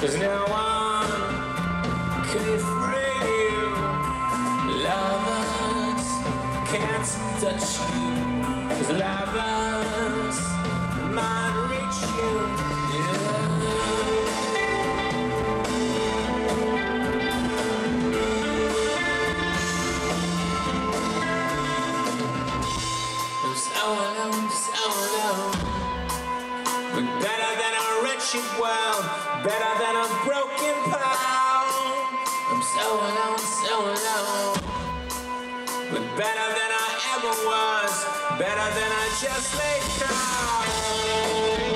Cause no one can free you. Lovers can't touch you. Cause lovers might reach you. Wretched better than a broken pound. I'm so alone, so alone. But better than I ever was, better than I just laid down.